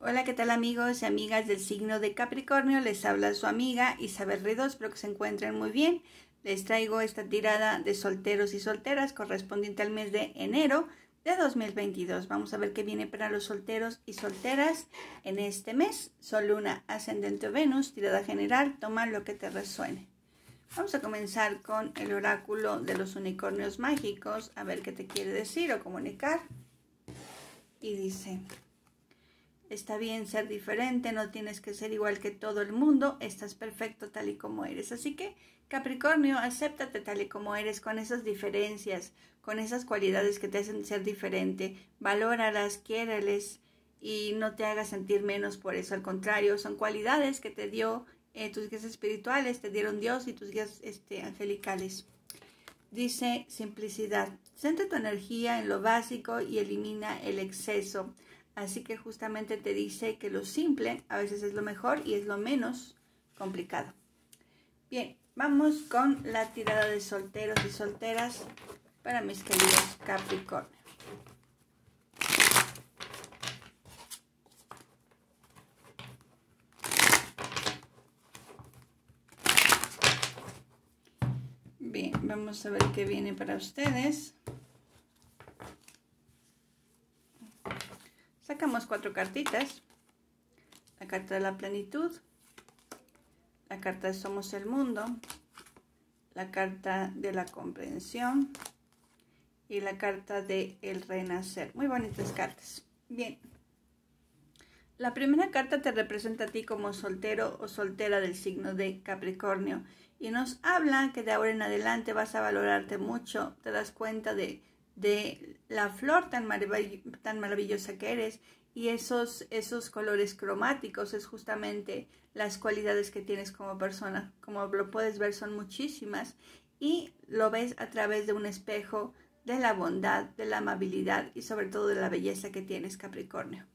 Hola, ¿qué tal amigos y amigas del signo de Capricornio? Les habla su amiga Isabel Ridos, espero que se encuentren muy bien. Les traigo esta tirada de solteros y solteras correspondiente al mes de enero de 2022. Vamos a ver qué viene para los solteros y solteras en este mes. Sol, Luna, Ascendente Venus, tirada general, toma lo que te resuene. Vamos a comenzar con el oráculo de los unicornios mágicos, a ver qué te quiere decir o comunicar. Y dice, Está bien ser diferente, no tienes que ser igual que todo el mundo, estás perfecto tal y como eres. Así que, Capricornio, acéptate tal y como eres, con esas diferencias, con esas cualidades que te hacen ser diferente. Valóralas, quiéreles y no te hagas sentir menos por eso. Al contrario, son cualidades que te dio eh, tus guías espirituales, te dieron Dios y tus guías este, angelicales. Dice simplicidad. Centra tu energía en lo básico y elimina el exceso. Así que justamente te dice que lo simple a veces es lo mejor y es lo menos complicado. Bien, vamos con la tirada de solteros y solteras para mis queridos Capricornio. Bien, vamos a ver qué viene para ustedes. Sacamos cuatro cartitas. La carta de la plenitud, la carta de Somos el Mundo, la carta de la comprensión y la carta de el renacer. Muy bonitas cartas. Bien. La primera carta te representa a ti como soltero o soltera del signo de Capricornio y nos habla que de ahora en adelante vas a valorarte mucho, te das cuenta de de la flor tan, tan maravillosa que eres y esos, esos colores cromáticos es justamente las cualidades que tienes como persona. Como lo puedes ver son muchísimas y lo ves a través de un espejo de la bondad, de la amabilidad y sobre todo de la belleza que tienes Capricornio.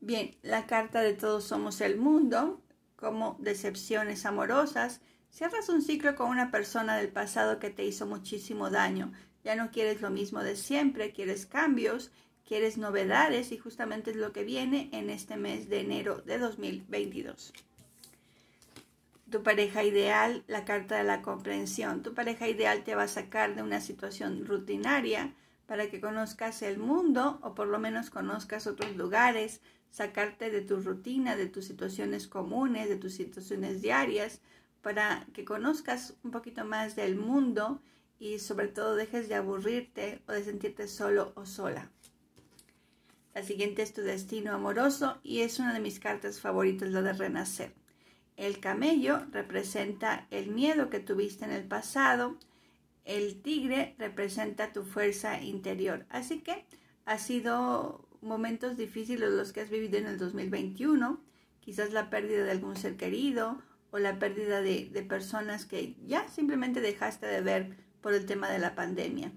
Bien, la carta de todos somos el mundo, como decepciones amorosas, cierras un ciclo con una persona del pasado que te hizo muchísimo daño, ya no quieres lo mismo de siempre, quieres cambios, quieres novedades y justamente es lo que viene en este mes de enero de 2022. Tu pareja ideal, la carta de la comprensión. Tu pareja ideal te va a sacar de una situación rutinaria para que conozcas el mundo o por lo menos conozcas otros lugares, sacarte de tu rutina, de tus situaciones comunes, de tus situaciones diarias, para que conozcas un poquito más del mundo y sobre todo dejes de aburrirte o de sentirte solo o sola. La siguiente es tu destino amoroso y es una de mis cartas favoritas, la de renacer. El camello representa el miedo que tuviste en el pasado. El tigre representa tu fuerza interior. Así que ha sido momentos difíciles los que has vivido en el 2021. Quizás la pérdida de algún ser querido o la pérdida de, de personas que ya simplemente dejaste de ver por el tema de la pandemia.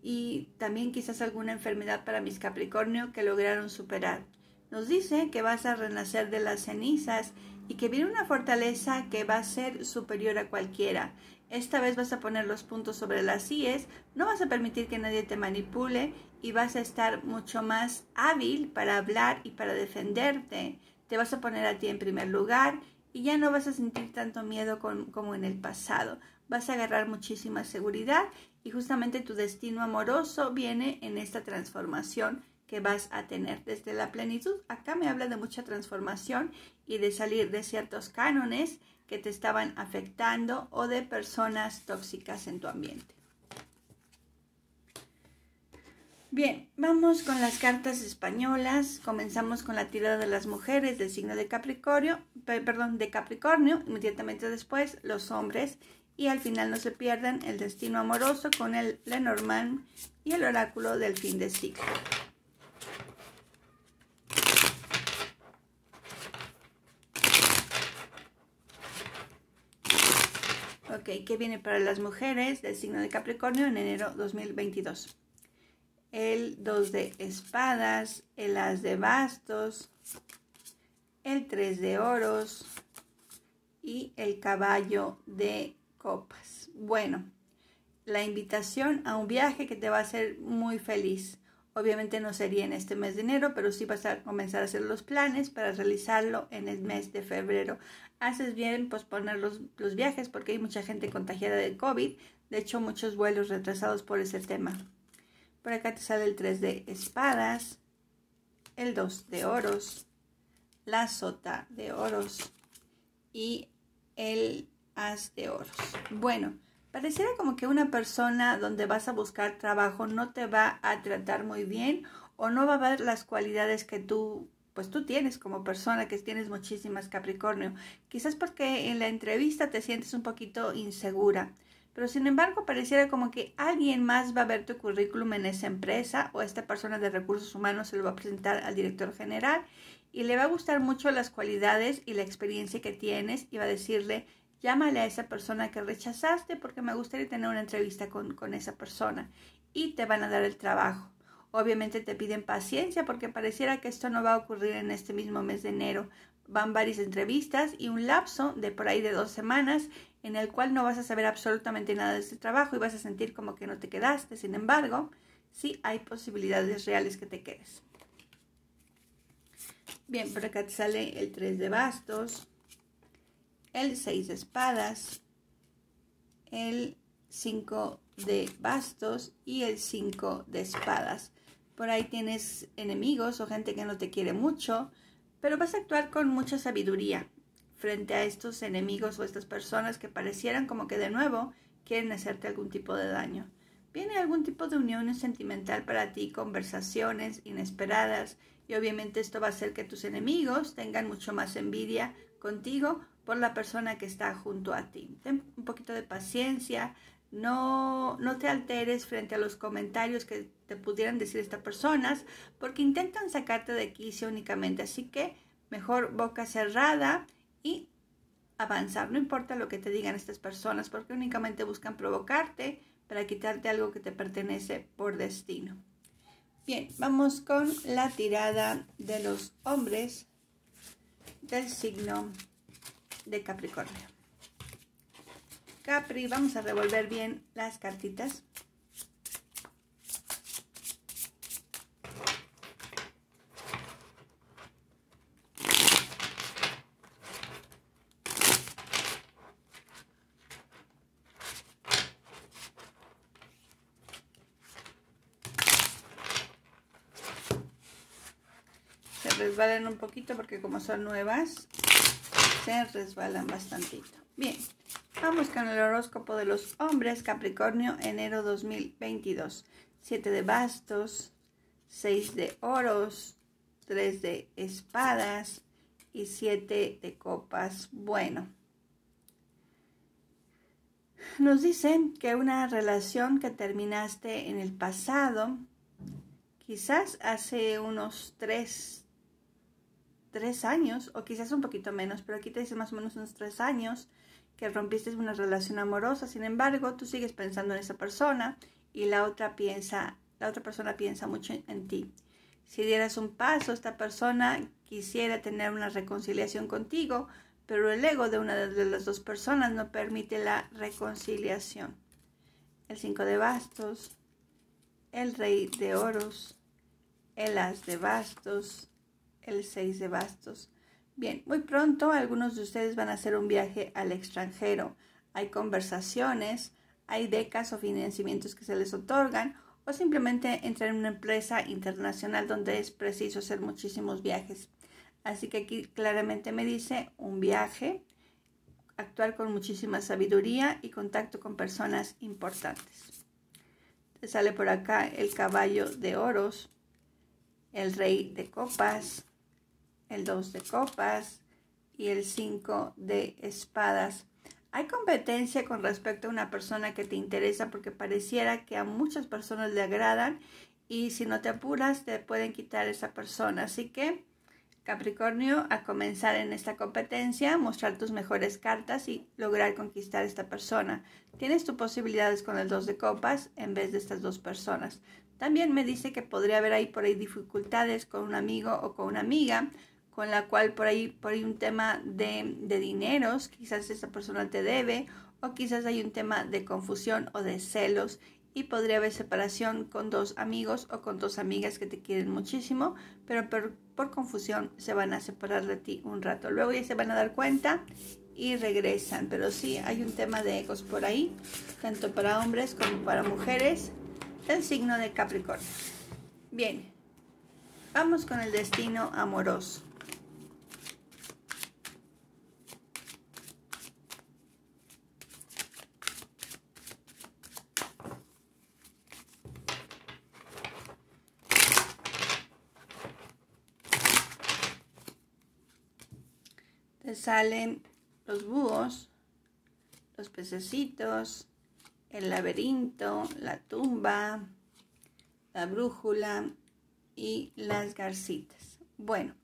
Y también quizás alguna enfermedad para mis Capricornio que lograron superar. Nos dice que vas a renacer de las cenizas y que viene una fortaleza que va a ser superior a cualquiera. Esta vez vas a poner los puntos sobre las IES, no vas a permitir que nadie te manipule y vas a estar mucho más hábil para hablar y para defenderte. Te vas a poner a ti en primer lugar y ya no vas a sentir tanto miedo como en el pasado vas a agarrar muchísima seguridad y justamente tu destino amoroso viene en esta transformación que vas a tener desde la plenitud. Acá me habla de mucha transformación y de salir de ciertos cánones que te estaban afectando o de personas tóxicas en tu ambiente. Bien, vamos con las cartas españolas. Comenzamos con la tirada de las mujeres del signo de Capricornio, perdón, de Capricornio, inmediatamente después los hombres y al final no se pierdan el destino amoroso con el Lenormand y el oráculo del fin de ciclo. Ok, ¿qué viene para las mujeres del signo de Capricornio en enero 2022? El 2 de espadas, el as de bastos, el 3 de oros y el caballo de copas. Bueno, la invitación a un viaje que te va a hacer muy feliz Obviamente no sería en este mes de enero, pero sí vas a comenzar a hacer los planes para realizarlo en el mes de febrero. Haces bien posponer los, los viajes porque hay mucha gente contagiada de COVID. De hecho, muchos vuelos retrasados por ese tema. Por acá te sale el 3 de espadas, el 2 de oros, la sota de oros y el de oros. Bueno, Pareciera como que una persona donde vas a buscar trabajo no te va a tratar muy bien o no va a ver las cualidades que tú pues tú tienes como persona que tienes muchísimas Capricornio. Quizás porque en la entrevista te sientes un poquito insegura. Pero sin embargo, pareciera como que alguien más va a ver tu currículum en esa empresa o esta persona de recursos humanos se lo va a presentar al director general y le va a gustar mucho las cualidades y la experiencia que tienes y va a decirle, llámale a esa persona que rechazaste porque me gustaría tener una entrevista con, con esa persona y te van a dar el trabajo. Obviamente te piden paciencia porque pareciera que esto no va a ocurrir en este mismo mes de enero. Van varias entrevistas y un lapso de por ahí de dos semanas en el cual no vas a saber absolutamente nada de este trabajo y vas a sentir como que no te quedaste. Sin embargo, sí hay posibilidades reales que te quedes. Bien, por acá te sale el 3 de bastos, el 6 de espadas, el 5 de bastos y el 5 de espadas. Por ahí tienes enemigos o gente que no te quiere mucho, pero vas a actuar con mucha sabiduría frente a estos enemigos o estas personas que parecieran como que de nuevo quieren hacerte algún tipo de daño. Viene algún tipo de unión sentimental para ti, conversaciones inesperadas y obviamente esto va a hacer que tus enemigos tengan mucho más envidia contigo por la persona que está junto a ti. Ten un poquito de paciencia, no, no te alteres frente a los comentarios que te pudieran decir estas personas, porque intentan sacarte de quicio únicamente. Así que mejor boca cerrada y avanzar. No importa lo que te digan estas personas, porque únicamente buscan provocarte para quitarte algo que te pertenece por destino. Bien, vamos con la tirada de los hombres del signo de Capricornio. Capri, vamos a revolver bien las cartitas. Se resbalan un poquito porque como son nuevas, se resbalan bastantito. Bien, vamos con el horóscopo de los hombres Capricornio enero 2022. 7 de bastos, 6 de oros, 3 de espadas y 7 de copas. Bueno, nos dicen que una relación que terminaste en el pasado, quizás hace unos 3 tres años, o quizás un poquito menos, pero aquí te dice más o menos unos tres años que rompiste una relación amorosa, sin embargo, tú sigues pensando en esa persona y la otra piensa, la otra persona piensa mucho en ti. Si dieras un paso, esta persona quisiera tener una reconciliación contigo, pero el ego de una de las dos personas no permite la reconciliación. El cinco de bastos, el rey de oros, el as de bastos, el 6 de bastos. Bien, muy pronto algunos de ustedes van a hacer un viaje al extranjero. Hay conversaciones, hay becas o financiamientos que se les otorgan o simplemente entrar en una empresa internacional donde es preciso hacer muchísimos viajes. Así que aquí claramente me dice un viaje, actuar con muchísima sabiduría y contacto con personas importantes. Te sale por acá el caballo de oros, el rey de copas, el 2 de copas y el 5 de espadas. Hay competencia con respecto a una persona que te interesa porque pareciera que a muchas personas le agradan y si no te apuras te pueden quitar esa persona. Así que Capricornio, a comenzar en esta competencia, mostrar tus mejores cartas y lograr conquistar a esta persona. Tienes tus posibilidades con el 2 de copas en vez de estas dos personas. También me dice que podría haber ahí por ahí dificultades con un amigo o con una amiga con la cual por ahí, por ahí un tema de, de dineros, quizás esa persona te debe, o quizás hay un tema de confusión o de celos y podría haber separación con dos amigos o con dos amigas que te quieren muchísimo, pero por, por, confusión se van a separar de ti un rato. Luego ya se van a dar cuenta y regresan, pero sí hay un tema de egos por ahí, tanto para hombres como para mujeres, el signo de Capricornio. Bien, vamos con el destino amoroso. Salen los búhos, los pececitos, el laberinto, la tumba, la brújula y las garcitas. Bueno,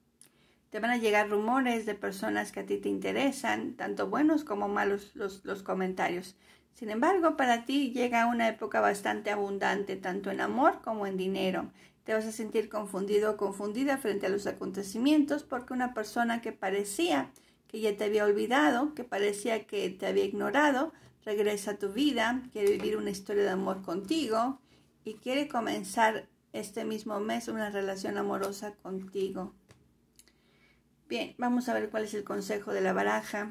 te van a llegar rumores de personas que a ti te interesan, tanto buenos como malos los, los comentarios. Sin embargo, para ti llega una época bastante abundante, tanto en amor como en dinero. Te vas a sentir confundido o confundida frente a los acontecimientos porque una persona que parecía que ya te había olvidado, que parecía que te había ignorado, regresa a tu vida, quiere vivir una historia de amor contigo y quiere comenzar este mismo mes una relación amorosa contigo. Bien, vamos a ver cuál es el consejo de la baraja.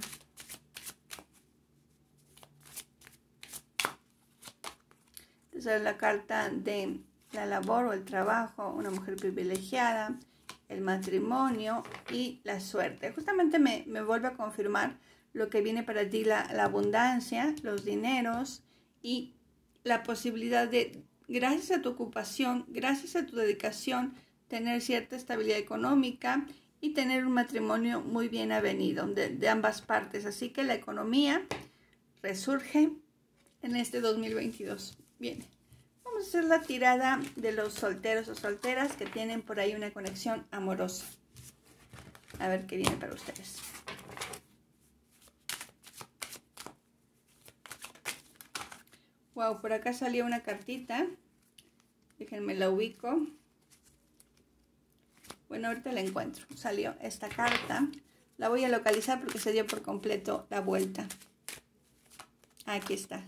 Esa es la carta de la labor o el trabajo, una mujer privilegiada, el matrimonio y la suerte. Justamente me, vuelve a confirmar lo que viene para ti, la, la abundancia, los dineros y la posibilidad de, gracias a tu ocupación, gracias a tu dedicación, tener cierta estabilidad económica y tener un matrimonio muy bien avenido de, de, ambas partes. Así que la economía resurge en este 2022. Bien hacer la tirada de los solteros o solteras que tienen por ahí una conexión amorosa. A ver qué viene para ustedes. Wow, por acá salió una cartita. Déjenme la ubico. Bueno, ahorita la encuentro. Salió esta carta. La voy a localizar porque se dio por completo la vuelta. Aquí está,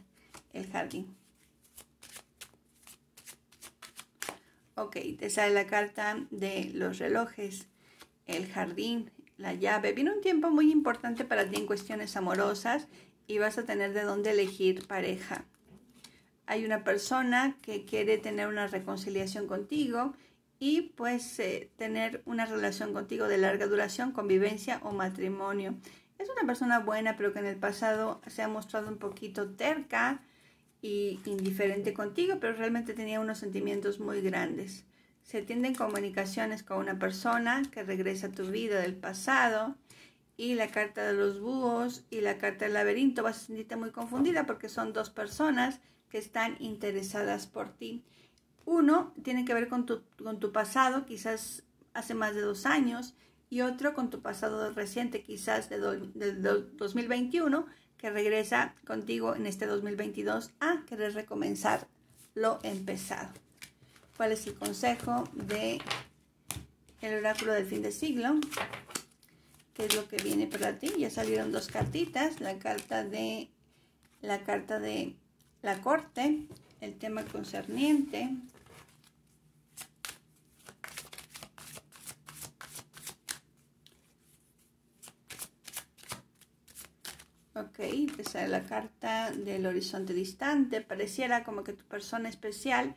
el jardín. Ok, te sale la carta de los relojes, el jardín, la llave. Viene un tiempo muy importante para ti en cuestiones amorosas y vas a tener de dónde elegir pareja. Hay una persona que quiere tener una reconciliación contigo y pues eh, tener una relación contigo de larga duración, convivencia o matrimonio. Es una persona buena, pero que en el pasado se ha mostrado un poquito terca, y indiferente contigo, pero realmente tenía unos sentimientos muy grandes. Se tienden comunicaciones con una persona que regresa a tu vida del pasado y la carta de los búhos y la carta del laberinto vas a sentirte muy confundida porque son dos personas que están interesadas por ti. Uno tiene que ver con tu, con tu pasado, quizás hace más de dos años, y otro con tu pasado reciente, quizás de del 2021, que regresa contigo en este 2022 a querer recomenzar lo empezado. ¿Cuál es el consejo de el oráculo del fin de siglo? ¿Qué es lo que viene para ti? Ya salieron dos cartitas, la carta de la carta de la corte, el tema concerniente, Ok, te sale la carta del horizonte distante. Pareciera como que tu persona especial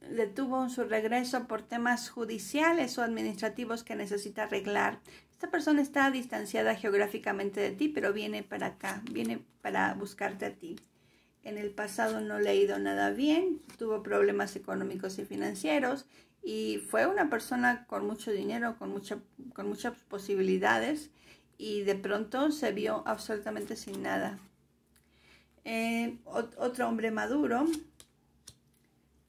detuvo su regreso por temas judiciales o administrativos que necesita arreglar. Esta persona está distanciada geográficamente de ti, pero viene para acá, viene para buscarte a ti. En el pasado no le ha ido nada bien, tuvo problemas económicos y financieros y fue una persona con mucho dinero, con, con muchas posibilidades y de pronto se vio absolutamente sin nada. Eh, otro hombre maduro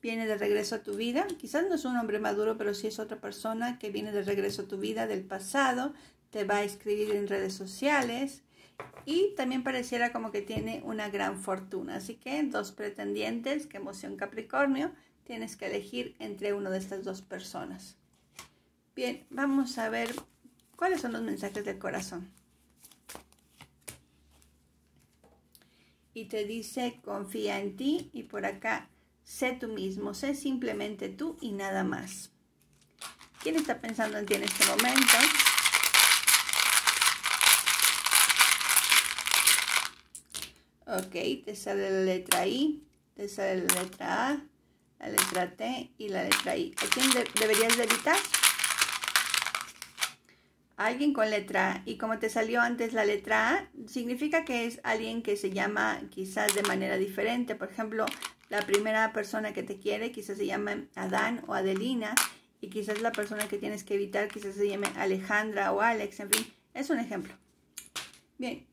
viene de regreso a tu vida. Quizás no es un hombre maduro, pero sí es otra persona que viene de regreso a tu vida del pasado. Te va a escribir en redes sociales y también pareciera como que tiene una gran fortuna. Así que dos pretendientes, que emoción Capricornio, tienes que elegir entre una de estas dos personas. Bien, vamos a ver ¿Cuáles son los mensajes del corazón? Y te dice, confía en ti. Y por acá Sé tú mismo, sé simplemente tú y nada más. ¿Quién está pensando en ti en este momento? Ok, te sale la letra I, te sale la letra A, la letra T y la letra I. ¿A quién deberías evitar? Alguien con letra. Y como te salió antes la letra A, significa que es alguien que se llama quizás de manera diferente. Por ejemplo, la primera persona que te quiere quizás se llame Adán o Adelina. Y quizás la persona que tienes que evitar quizás se llame Alejandra o Alex. En fin, es un ejemplo. Bien,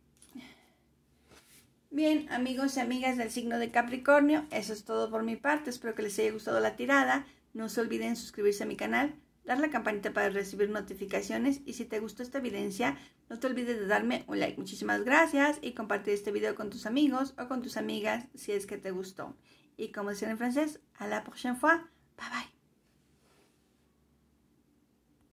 Bien, amigos y amigas del signo de Capricornio, eso es todo por mi parte. Espero que les haya gustado la tirada. No se olviden suscribirse a mi canal, dar la campanita para recibir notificaciones y si te gustó esta evidencia, no te olvides de darme un like. Muchísimas gracias y compartir este video con tus amigos o con tus amigas si es que te gustó. Y como dicen en francés, a la prochaine fois. Bye bye.